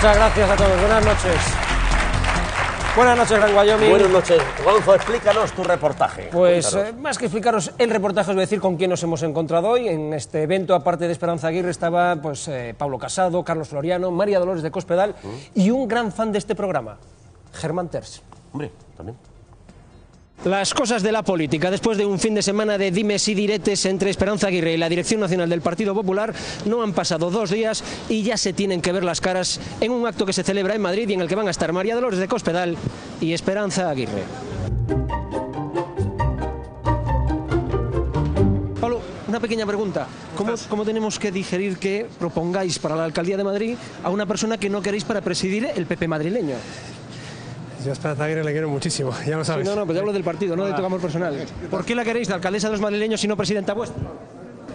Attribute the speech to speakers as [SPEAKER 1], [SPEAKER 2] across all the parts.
[SPEAKER 1] Muchas gracias a todos. Buenas noches. Buenas noches, Gran Wyoming.
[SPEAKER 2] Buenas noches, Gonzo, explícanos tu reportaje.
[SPEAKER 1] Pues eh, más que explicaros el reportaje, os voy a decir con quién nos hemos encontrado hoy. En este evento, aparte de Esperanza Aguirre, estaba pues, eh, Pablo Casado, Carlos Floriano, María Dolores de Cospedal y un gran fan de este programa, Germán Terz.
[SPEAKER 2] Hombre, también.
[SPEAKER 1] Las cosas de la política. Después de un fin de semana de dimes y diretes entre Esperanza Aguirre y la Dirección Nacional del Partido Popular, no han pasado dos días y ya se tienen que ver las caras en un acto que se celebra en Madrid y en el que van a estar María Dolores de Cospedal y Esperanza Aguirre. Pablo, una pequeña pregunta. ¿Cómo, cómo tenemos que digerir que propongáis para la alcaldía de Madrid a una persona que no queréis para presidir el PP madrileño?
[SPEAKER 3] Yo a Esperanza Aguirre le quiero muchísimo, ya lo sabes.
[SPEAKER 1] No, no, pues hablo del partido, no de tu amor personal. ¿Por qué la queréis de alcaldesa de los madrileños y no presidenta vuestra?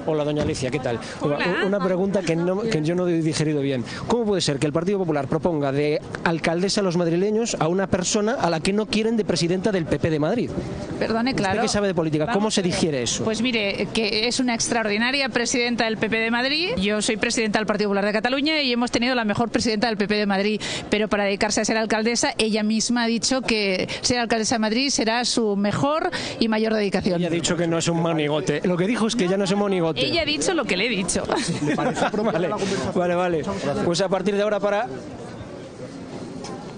[SPEAKER 1] Hola, doña Alicia, ¿qué tal? Una- Una pregunta que, no- que yo no he digerido bien. ¿Cómo puede ser que el Partido Popular proponga de alcaldesa a los madrileños a una persona a la que no quieren de presidenta del PP de Madrid?
[SPEAKER 4] Perdone, claro.
[SPEAKER 1] que sabe de política, ¿cómo se digiere eso?
[SPEAKER 4] Pues mire, que es una extraordinaria presidenta del PP de Madrid. Yo soy presidenta del Partido Popular de Cataluña y hemos tenido la mejor presidenta del PP de Madrid. Pero para dedicarse a ser alcaldesa, ella misma ha dicho que ser alcaldesa de Madrid será su mejor y mayor dedicación.
[SPEAKER 1] Ella ha dicho que no es un monigote. Lo que dijo es que ya no es un monigote.
[SPEAKER 4] Ella ha dicho lo que le he dicho.
[SPEAKER 1] Vale, vale, vale. Pues a partir de ahora para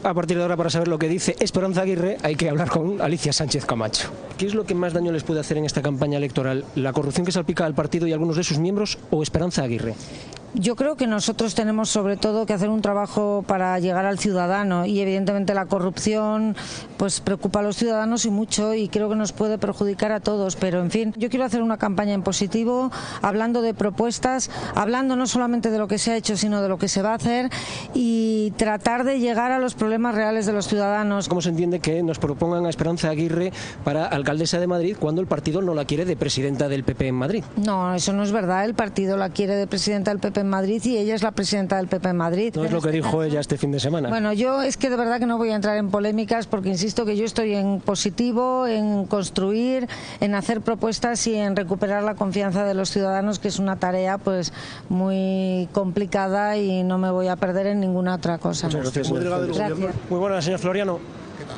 [SPEAKER 1] a partir de ahora para saber lo que dice Esperanza Aguirre hay que hablar con Alicia Sánchez Camacho. ¿Qué es lo que más daño les puede hacer en esta campaña electoral? ¿La corrupción que salpica al partido y algunos de sus miembros o Esperanza Aguirre?
[SPEAKER 5] Yo creo que nosotros tenemos sobre todo que hacer un trabajo para llegar al ciudadano y evidentemente la corrupción pues preocupa a los ciudadanos y mucho y creo que nos puede perjudicar a todos, pero en fin, yo quiero hacer una campaña en positivo, hablando de propuestas, hablando no solamente de lo que se ha hecho, sino de lo que se va a hacer y tratar de llegar a los problemas reales de los ciudadanos.
[SPEAKER 1] ¿Cómo se entiende que nos propongan a Esperanza Aguirre para alcaldesa de Madrid cuando el partido no la quiere de presidenta del PP en Madrid?
[SPEAKER 5] No, eso no es verdad. El partido la quiere de presidenta del PP en Madrid y ella es la presidenta del PP en Madrid.
[SPEAKER 1] No es lo que dijo ella este fin de semana.
[SPEAKER 5] Bueno, yo es que de verdad que no voy a entrar en polémicas porque insisto que yo estoy en positivo, en construir, en hacer propuestas y en recuperar la confianza de los ciudadanos, que es una tarea pues muy complicada y no me voy a perder en ninguna otra cosa.
[SPEAKER 1] Muchas gracias, Félix.
[SPEAKER 5] Gracias.
[SPEAKER 1] Muy buenas, señor Floriano.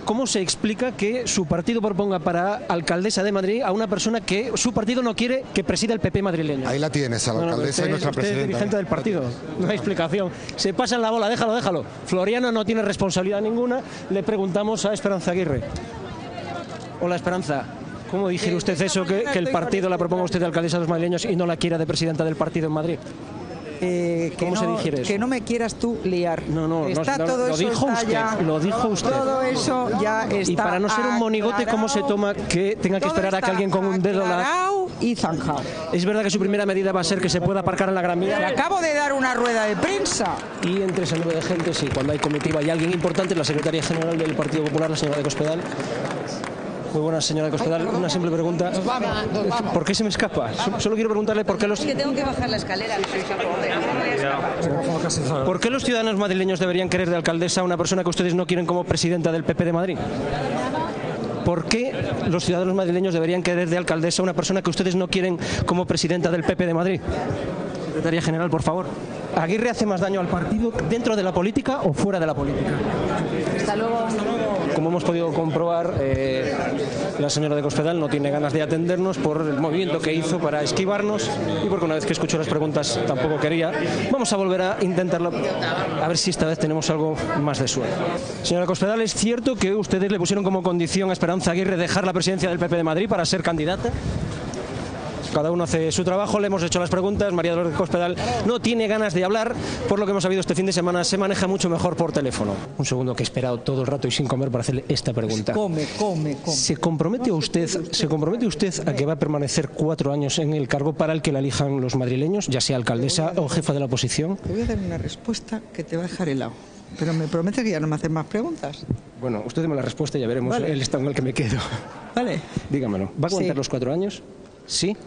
[SPEAKER 1] ¿Cómo se explica que su partido proponga para alcaldesa de Madrid a una persona que su partido no quiere que presida el PP madrileño?
[SPEAKER 6] Ahí la tienes, a la alcaldesa
[SPEAKER 1] usted-
[SPEAKER 6] y nuestra
[SPEAKER 1] usted es
[SPEAKER 6] presidenta.
[SPEAKER 1] dirigente del partido. No hay explicación. Se pasa en la bola, déjalo, déjalo. Floriano no tiene responsabilidad ninguna. Le preguntamos a Esperanza Aguirre. Hola, Esperanza. ¿Cómo digiere usted eso, que, que el partido la proponga a usted de alcaldesa de los madrileños y no la quiera de presidenta del partido en Madrid?
[SPEAKER 7] Eh, que
[SPEAKER 1] ¿Cómo se
[SPEAKER 7] no-
[SPEAKER 1] digiere eso?
[SPEAKER 7] Que no me quieras tú liar.
[SPEAKER 1] No, no,
[SPEAKER 7] está
[SPEAKER 1] no,
[SPEAKER 7] todo
[SPEAKER 1] lo
[SPEAKER 7] eso
[SPEAKER 1] dijo
[SPEAKER 7] está
[SPEAKER 1] usted,
[SPEAKER 7] ya-
[SPEAKER 1] lo dijo usted.
[SPEAKER 7] Todo eso ya está
[SPEAKER 1] Y para no ser un monigote, ¿cómo se toma que tenga que esperar a que alguien con un dedo la...
[SPEAKER 7] y zanjado.
[SPEAKER 1] Es verdad que su primera medida va a ser que se pueda aparcar en la Gran
[SPEAKER 7] Le
[SPEAKER 1] Vía.
[SPEAKER 7] acabo de dar una rueda de prensa.
[SPEAKER 1] Y entre esa nube de gente, sí, cuando hay comitiva y alguien importante, la secretaria general del Partido Popular, la señora de Cospedal. Muy buena, señora Cospedal. Una simple pregunta. ¿Por qué se me escapa? So- Solo quiero preguntarle por qué los,
[SPEAKER 8] que tengo que bajar la escalera.
[SPEAKER 1] por qué los ciudadanos madrileños deberían querer de alcaldesa a una persona que ustedes no quieren como presidenta del PP de Madrid. ¿Por qué los ciudadanos madrileños deberían querer de alcaldesa a una persona que ustedes no quieren como presidenta del PP de Madrid? Secretaria General, por favor. ¿Aguirre hace más daño al partido dentro de la política o fuera de la política?
[SPEAKER 8] Hasta luego.
[SPEAKER 1] Como hemos podido comprobar, eh, la señora de Cospedal no tiene ganas de atendernos por el movimiento que hizo para esquivarnos y porque una vez que escuchó las preguntas tampoco quería. Vamos a volver a intentarlo, a ver si esta vez tenemos algo más de suerte. Señora Cospedal, ¿es cierto que ustedes le pusieron como condición a Esperanza Aguirre dejar la presidencia del PP de Madrid para ser candidata? Cada uno hace su trabajo, le hemos hecho las preguntas. María Dolores Cospedal no tiene ganas de hablar, por lo que hemos sabido este fin de semana, se maneja mucho mejor por teléfono. Un segundo que he esperado todo el rato y sin comer para hacerle esta pregunta.
[SPEAKER 7] Come, come, come.
[SPEAKER 1] ¿Se compromete usted, se compromete usted a que va a permanecer cuatro años en el cargo para el que la elijan los madrileños, ya sea alcaldesa o jefa de la oposición?
[SPEAKER 7] Te voy a dar una respuesta que te va a dejar helado. Pero me promete que ya no me haces más preguntas.
[SPEAKER 1] Bueno, usted deme la respuesta y ya veremos
[SPEAKER 7] Vale.
[SPEAKER 1] el estado en el que me quedo.
[SPEAKER 7] ¿Vale?
[SPEAKER 1] Dígamelo. ¿Va a aguantar
[SPEAKER 7] Sí.
[SPEAKER 1] los cuatro años? Sí.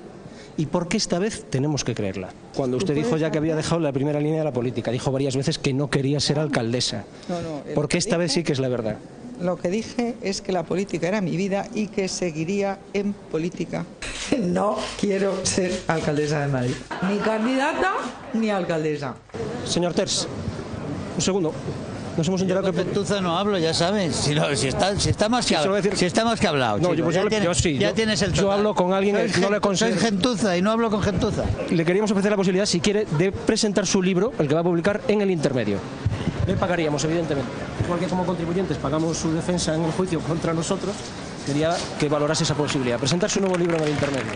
[SPEAKER 1] ¿Y por qué esta vez tenemos que creerla? Cuando usted dijo ya que había dejado la primera línea de la política, dijo varias veces que no quería ser alcaldesa.
[SPEAKER 7] No, no.
[SPEAKER 1] ¿Por qué esta vez sí que es la verdad?
[SPEAKER 7] Lo que dije es que la política era mi vida y que seguiría en política. No quiero ser alcaldesa de Madrid. Ni candidata ni alcaldesa.
[SPEAKER 1] Señor Terz, Un segundo. Nos hemos enterado que...
[SPEAKER 6] Gentuza no hablo, ya sabes. Si, no, si, está, si, está más que,
[SPEAKER 1] lo a decir-
[SPEAKER 6] si está más que hablado.
[SPEAKER 1] No,
[SPEAKER 6] chico.
[SPEAKER 1] yo, pues
[SPEAKER 6] ya
[SPEAKER 1] yo-
[SPEAKER 6] tienes,
[SPEAKER 1] yo sí,
[SPEAKER 6] ya
[SPEAKER 1] yo-
[SPEAKER 6] tienes el
[SPEAKER 1] yo hablo con alguien no le
[SPEAKER 6] gen- soy gentuza y no hablo con gentuza.
[SPEAKER 1] Le queríamos ofrecer la posibilidad, si quiere, de presentar su libro, el que va a publicar, en el intermedio. Le pagaríamos, evidentemente. Igual que como contribuyentes pagamos su defensa en el juicio contra nosotros, quería que valorase esa posibilidad. Presentar su nuevo libro en el intermedio.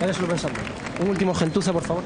[SPEAKER 1] Váyaselo pensando. Un último gentuza, por favor.